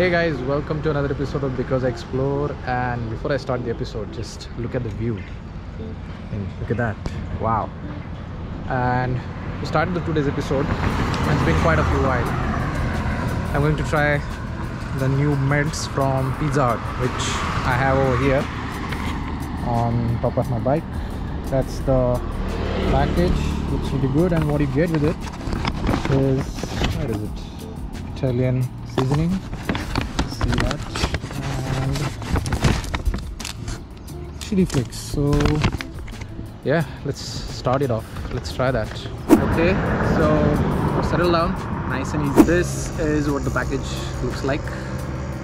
Hey guys, welcome to another episode of Because I Explore. And before I start the episode, just look at the view. And look at that. Wow. And we started the today's episode. It's been quite a few while. I'm going to try the new melts from Pizza Hut, which I have over here on top of my bike. That's the package. Looks really good, and what you get with it is what is it? Italian seasoning see that. And chili flakes so yeah let's start it off. Let's try that. Okay so settle down. Nice and easy. This is what the package looks like.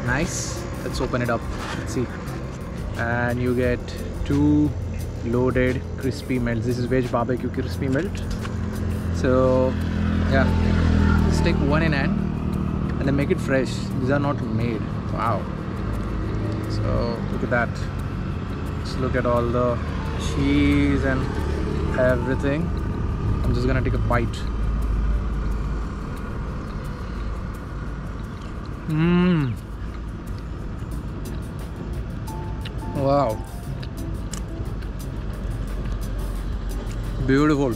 Nice. Let's open it up. Let's see. And you get two loaded crispy melts. This is veg barbecue crispy melt. So yeah. Let's take one in hand and they make it fresh. These are not made. Wow. So look at that. Just look at all the cheese and everything. I'm just gonna take a bite. Mmm. Wow. Beautiful.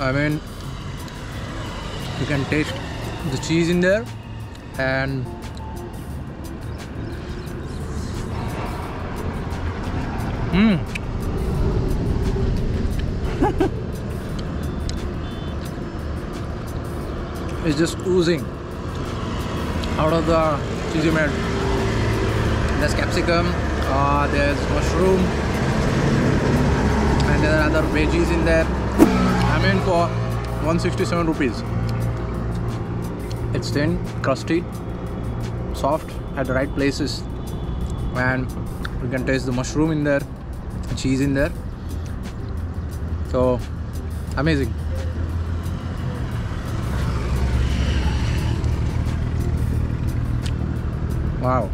I mean you can taste the cheese in there and mm. it's just oozing out of the cheesy melt. There's capsicum uh, there's mushroom and there are other veggies in there. I mean for 167 rupees it's thin crusty soft at the right places. And you can taste the mushroom in there cheese in there. So amazing. Wow.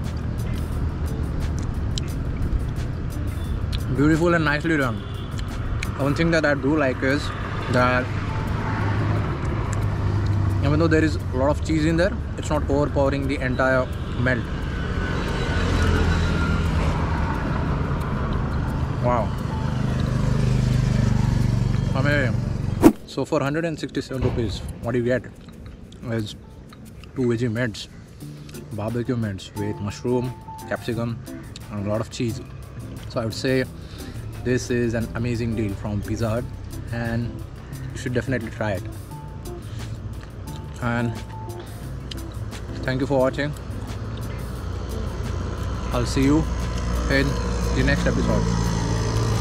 Beautiful and nicely done. One thing that i do like is that even though there is a lot of cheese in there it's not overpowering the entire melt. Wow. Amazing. So for 167 rupees what do you get? Is two veggie melts barbecue melts with mushroom capsicum and a lot of cheese. So i would say this is an amazing deal from pizza hut and you should definitely try it and thank you for watching. I'll see you in the next episode